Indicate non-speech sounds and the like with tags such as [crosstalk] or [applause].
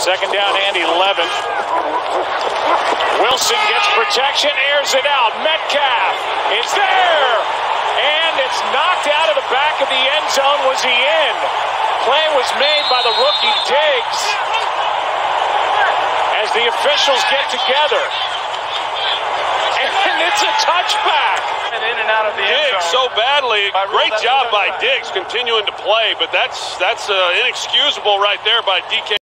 Second down and 11. Wilson gets protection, airs it out. Metcalf is there. And it's knocked out of the back of the end zone. Was he in? Play was made by the rookie Diggs as the officials get together. And [laughs] it's a touchback. And in and out of the end Diggs zone. so badly. Great job by. Diggs continuing to play, but that's that's uh, inexcusable right there by DK